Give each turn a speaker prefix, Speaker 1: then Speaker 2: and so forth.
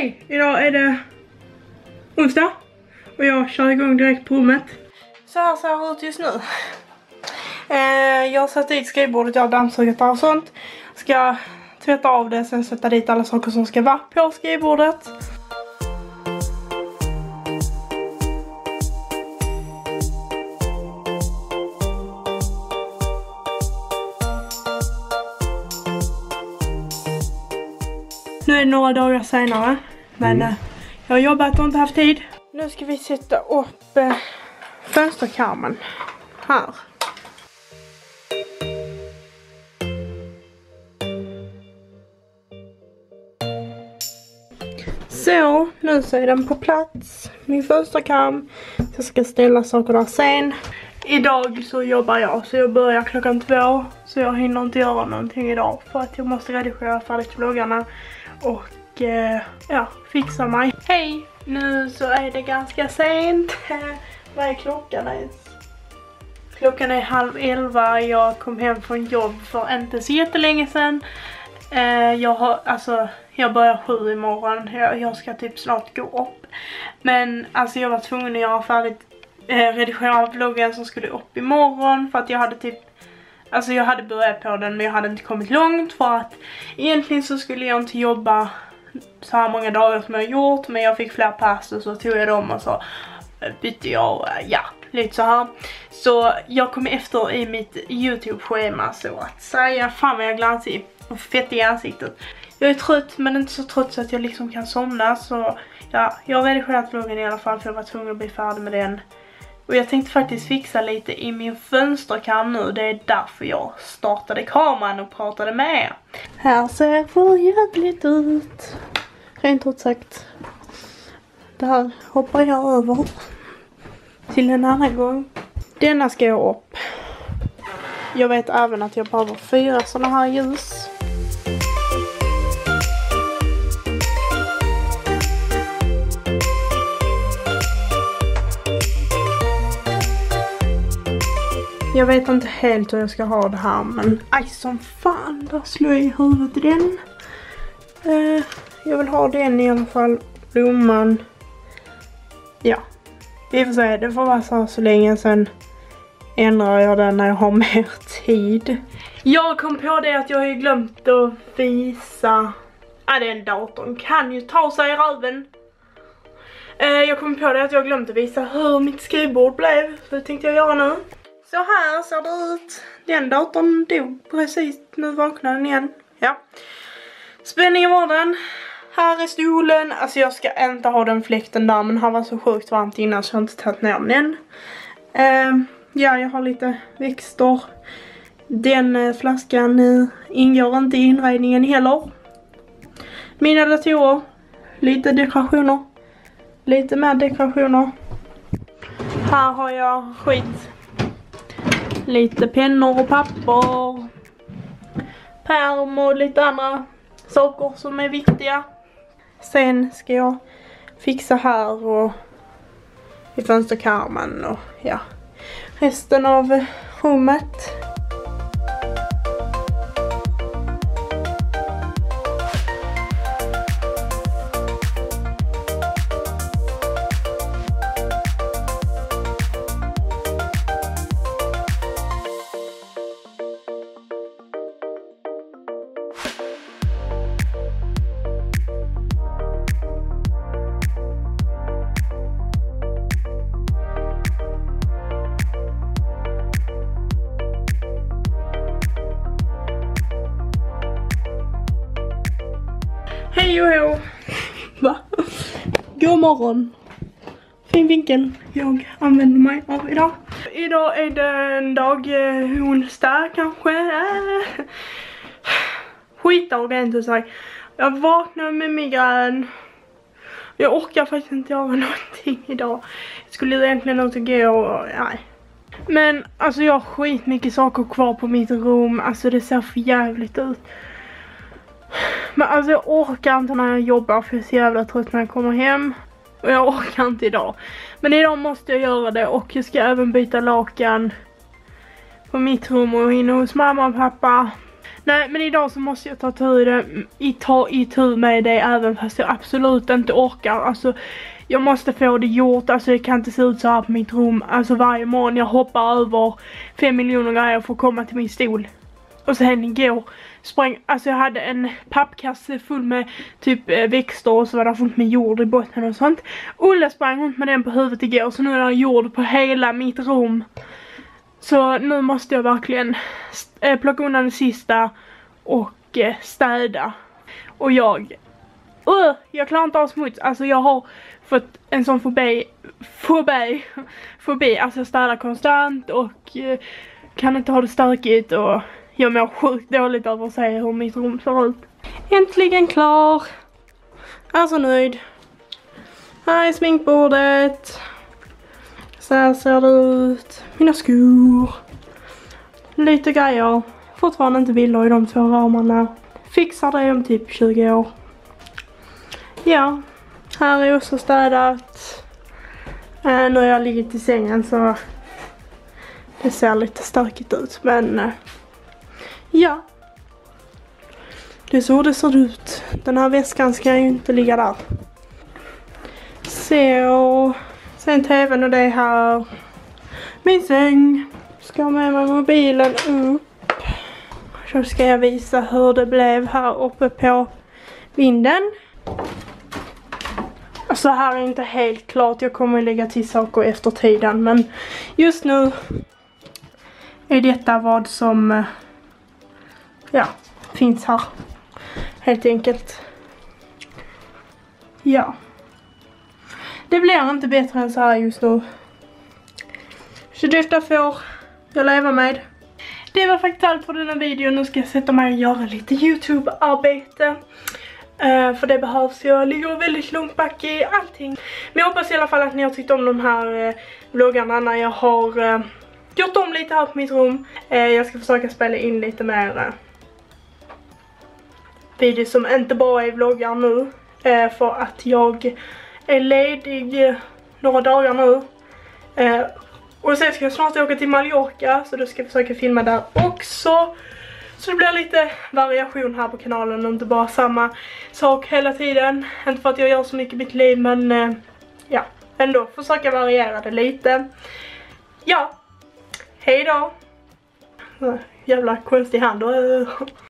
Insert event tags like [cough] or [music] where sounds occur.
Speaker 1: Hej! Idag är det onsdag och jag kör igång direkt på rummet. Så här ser det ut just nu. Eh, jag har satt dit skrivbordet, jag har dammsugit och sånt. Ska tvätta av det, sen sätta dit alla saker som ska vara på skrivbordet. Nu är det några dagar senare. Men
Speaker 2: Mm.
Speaker 1: eh, jag har jobbat och inte haft tid. Nu ska vi sätta upp eh, fönsterkarmen här. Så, nu så är den på plats. Min fönsterkarm. Jag ska ställa saker där sen. Idag så jobbar jag så jag börjar klockan två. Så jag hinner inte göra någonting idag för att jag måste redigera färdigt vloggarna. Och eh, ja, fixa mig. Hej! Nu så är det ganska sent. [laughs] Vad är klockan ens? Klockan är halv elva. Jag kom hem från jobb för inte så jättelänge sedan. Eh, jag har, alltså, jag börjar sju imorgon. Jag, jag ska typ snart gå upp. Men alltså jag var tvungen att göra färdigt eh, redigera vloggen som skulle upp imorgon för att jag hade typ Alltså jag hade börjat på den men jag hade inte kommit långt för att egentligen så skulle jag inte jobba så här många dagar som jag har gjort men jag fick fler pass och så tog jag dem och så bytte jag, eh, ja, lite så här. Så jag kom efter i mitt YouTube-schema så att säga. Fan vad jag är glansig och fett i ansiktet. Jag är trött men inte så trött så att jag liksom kan somna så ja, jag har redigerat vloggen i alla fall för jag var tvungen att bli färdig med den. Och jag tänkte faktiskt fixa lite i min fönsterkam nu. Det är därför jag startade kameran och pratade med er. Här ser för jävligt ut. Rent ut sagt. Det här hoppar jag över. Till en annan gång. Denna ska jag upp. Jag vet även att jag behöver fyra sådana här ljus. Jag vet inte helt hur jag ska ha det här men aj som fan, där slår jag i huvudet i den. Eh, jag vill ha den i alla fall, blomman. Ja, vi får se, det får vara så här så länge sen ändrar jag den när jag har [laughs] mer tid. Jag kom på det att jag har ju glömt att visa, ja den datorn kan ju ta sig i röven. Eh, jag kom på det att jag glömt att visa hur mitt skrivbord blev, så det tänkte jag göra nu. Så här ser det ut. Den datorn dog precis. Nu vaknade den igen. Ja. Spänningen var den. Här är stolen. Alltså jag ska inte ha den fläkten där men här var så sjukt varmt innan så jag har inte tagit ner den än. Uh, ja, jag har lite växter. Den uh, flaskan uh, ingår inte i inredningen heller. Mina datorer. Lite dekorationer. Lite mer dekorationer. Här har jag skit lite pennor och papper, pärm och lite andra saker som är viktiga. Sen ska jag fixa här och i fönsterkarmen och ja, resten av rummet. Morgon! Fin vinkel jag använder mig av idag. Idag är det en dag, eh, onsdag kanske. Äh. Skitar rent ut sagt. Jag vaknar med migrän. Jag orkar faktiskt inte göra [laughs] någonting idag. Jag skulle egentligen ut och gå och nej. Men alltså jag har skitmycket saker kvar på mitt rum. Alltså det ser för jävligt ut. Men alltså jag orkar inte när jag jobbar för jag är så jävla trött när jag kommer hem. Och jag orkar inte idag. Men idag måste jag göra det och jag ska även byta lakan på mitt rum och inne hos mamma och pappa. Nej men idag så måste jag ta tur, det, i, ta itu med det även fast jag absolut inte orkar. Alltså jag måste få det gjort, alltså det kan inte se ut så här på mitt rum. Alltså varje morgon jag hoppar över fem miljoner grejer för att komma till min stol. Och sen igår sprang, alltså jag hade en pappkasse full med typ eh, växter och så var det fullt med jord i botten och sånt. Olle sprang runt med den på huvudet igår så nu är det jord på hela mitt rum. Så nu måste jag verkligen eh, plocka undan det sista och eh, städa. Och jag, uh, jag klarar inte av smuts, alltså jag har fått en sån fobi, fobi, fobi, alltså jag städar konstant och kan inte ha det stökigt och jag mår sjukt dåligt över att se hur mitt rum ser ut. Äntligen klar! Är så nöjd. Här är sminkbordet. Så här ser det ut. Mina skor. Lite grejer. Fortfarande inte bilder i de två ramarna. Fixar det om typ 20 år. Ja, här är också städat. Äh, nu har jag ligger i sängen så det ser lite stökigt ut men äh, ja. Det är så det ser ut. Den här väskan ska ju inte ligga där. Så Sen tvn och det här. Min säng. Ska med mig mobilen upp. Så ska jag visa hur det blev här uppe på vinden. Alltså här är inte helt klart. Jag kommer lägga till saker efter tiden. Men just nu är detta vad som eh, ja, finns här. Helt enkelt. Ja. Det blir inte bättre än så här just nu. Så detta får jag leva med. Det var faktiskt allt för denna video. Nu ska jag sätta mig och göra lite YouTube-arbete. Uh, för det behövs. Jag ligger väldigt långt back i allting. Men jag hoppas i alla fall att ni har tyckt om de här uh, vloggarna när jag har uh, gjort om lite här på mitt rum. Uh, jag ska försöka spela in lite mer video videos som inte bara är vloggar nu. Eh, för att jag är ledig eh, några dagar nu. Eh, och sen ska jag snart åka till Mallorca så då ska jag försöka filma där också. Så det blir lite variation här på kanalen och inte bara samma sak hela tiden. Inte för att jag gör så mycket i mitt liv men eh, ja, ändå försöka variera det lite. Ja, hej då! Jävla konstig hand. [laughs]